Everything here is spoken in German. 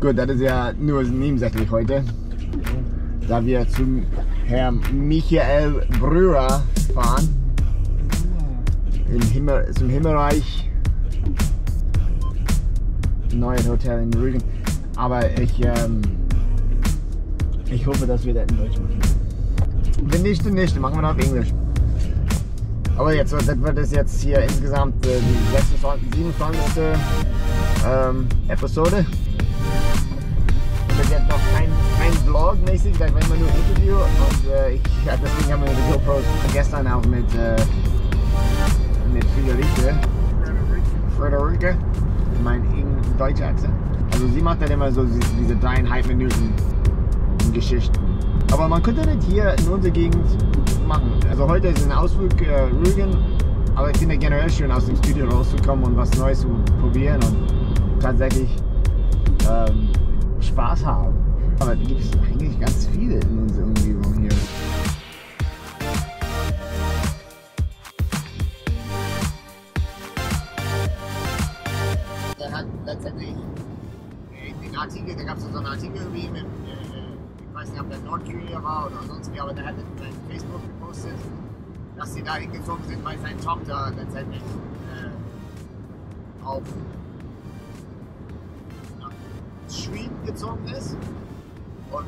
Gut, das ist ja nur nebensächlich heute, da wir zum Herrn Michael Brürer fahren. Im Himmel, zum Himmelreich. Neues Hotel in Rügen. Aber ich, ähm, ich hoffe, dass wir das in Deutsch machen. Wenn nicht, dann nicht. Machen wir noch auf Englisch. Aber jetzt das wird es jetzt hier insgesamt äh, die 26, 27. Ähm, Episode. Bis jetzt noch kein, kein Vlog mäßig, da war immer nur Interview. Und äh, ich, ja, deswegen haben wir die GoPros gestern auch mit, äh, mit Friederike. Friederike. Mein deutscher Akzent. Also sie macht dann immer so diese dreieinhalb Minuten Geschichten. Aber man könnte das hier in unserer Gegend machen. Also heute ist ein Ausflug äh, Rügen, aber ich finde generell schön aus dem Studio rauszukommen und was Neues zu probieren und tatsächlich ähm, Spaß haben. Aber da gibt es eigentlich ganz viele in unserer Umgebung hier. Der hat letztendlich den Artikel, da gab es so einen Artikel wie mit, äh, ich weiß nicht, ob der Nordkorea war oder sonst wie, aber der hat in Facebook gepostet, dass sie da hingezogen sind, weil seine Tochter letztendlich äh, auf gezogen ist. Und